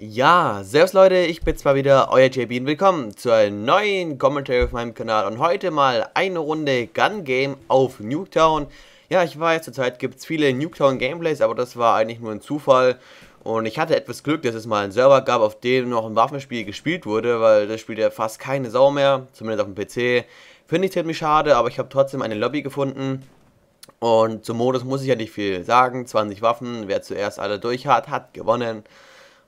Ja, servus Leute, ich bin's mal wieder, euer JB und willkommen zu einem neuen Kommentar auf meinem Kanal und heute mal eine Runde Gun Game auf Nuketown. Ja, ich weiß, zurzeit gibt es viele Nuketown Gameplays, aber das war eigentlich nur ein Zufall und ich hatte etwas Glück, dass es mal einen Server gab, auf dem noch ein Waffenspiel gespielt wurde, weil das spielt ja fast keine Sau mehr, zumindest auf dem PC. Finde ich ziemlich schade, aber ich habe trotzdem eine Lobby gefunden und zum Modus muss ich ja nicht viel sagen, 20 Waffen, wer zuerst alle durch hat, hat gewonnen.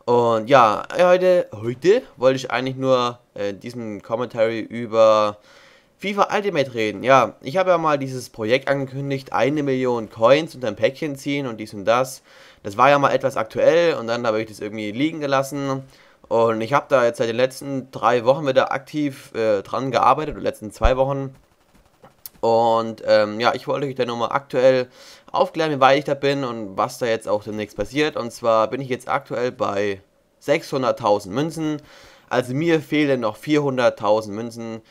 Und ja, heute, heute wollte ich eigentlich nur äh, diesen Commentary über FIFA Ultimate reden. Ja, ich habe ja mal dieses Projekt angekündigt, eine Million Coins unter ein Päckchen ziehen und dies und das. Das war ja mal etwas aktuell und dann habe ich das irgendwie liegen gelassen. Und ich habe da jetzt seit den letzten drei Wochen wieder aktiv äh, dran gearbeitet, oder letzten zwei Wochen. Und ähm, ja, ich wollte euch dann nochmal aktuell aufklären, wie weit ich da bin und was da jetzt auch demnächst passiert. Und zwar bin ich jetzt aktuell bei 600.000 Münzen. Also mir fehlen noch 400.000 Münzen.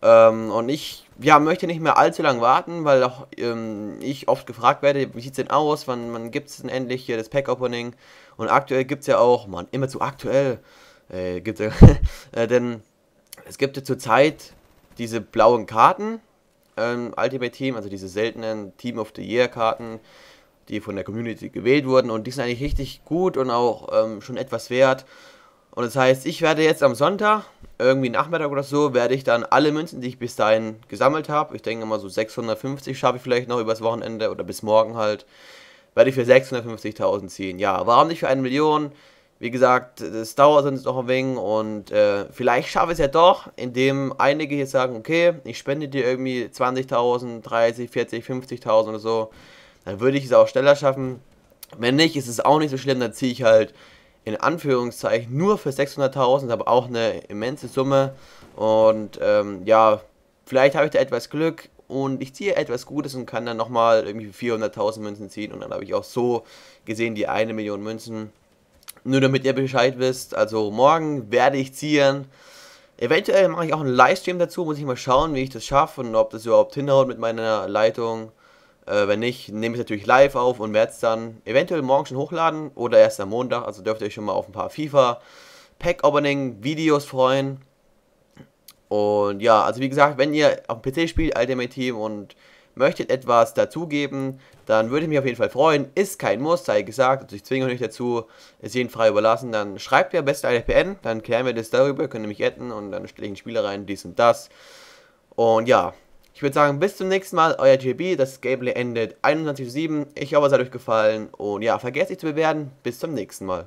Ähm, und ich ja, möchte nicht mehr allzu lange warten, weil auch ähm, ich oft gefragt werde, wie sieht es denn aus, wann, wann gibt es denn endlich hier das Pack-Opening? Und aktuell gibt es ja auch, man, immer zu aktuell, äh, gibt es äh, denn es gibt ja zurzeit diese blauen Karten, ähm, Ultimate Team, also diese seltenen Team of the Year Karten, die von der Community gewählt wurden und die sind eigentlich richtig gut und auch ähm, schon etwas wert. Und das heißt, ich werde jetzt am Sonntag, irgendwie Nachmittag oder so, werde ich dann alle Münzen, die ich bis dahin gesammelt habe, ich denke mal so 650 schaffe ich vielleicht noch übers Wochenende oder bis morgen halt, werde ich für 650.000 ziehen. Ja, warum nicht für eine Million? Wie gesagt, das dauert sonst noch ein wenig und äh, vielleicht schaffe ich es ja doch, indem einige hier sagen, okay, ich spende dir irgendwie 20.000, 30, 40, 50.000 oder so, dann würde ich es auch schneller schaffen. Wenn nicht, ist es auch nicht so schlimm, dann ziehe ich halt in Anführungszeichen nur für 600.000, aber auch eine immense Summe und ähm, ja, vielleicht habe ich da etwas Glück und ich ziehe etwas Gutes und kann dann nochmal irgendwie 400.000 Münzen ziehen und dann habe ich auch so gesehen die eine Million Münzen nur damit ihr Bescheid wisst, also morgen werde ich ziehen. Eventuell mache ich auch einen Livestream dazu, muss ich mal schauen, wie ich das schaffe und ob das überhaupt hinhaut mit meiner Leitung. Äh, wenn nicht, nehme ich es natürlich live auf und werde es dann eventuell morgen schon hochladen oder erst am Montag. Also dürft ihr euch schon mal auf ein paar FIFA Pack Opening Videos freuen. Und ja, also wie gesagt, wenn ihr auf dem PC spielt, Ultimate Team und möchtet etwas dazugeben, dann würde ich mich auf jeden Fall freuen. Ist kein Muss, sei gesagt, also ich zwinge euch nicht dazu, es jeden frei überlassen. Dann schreibt mir am besten eine PN, dann klären wir das darüber, könnt ihr mich adden und dann stelle ich einen Spieler rein, dies und das. Und ja, ich würde sagen, bis zum nächsten Mal, euer JB. Das Gameplay endet 21.07. Ich hoffe, es hat euch gefallen. Und ja, vergesst nicht zu bewerten. Bis zum nächsten Mal.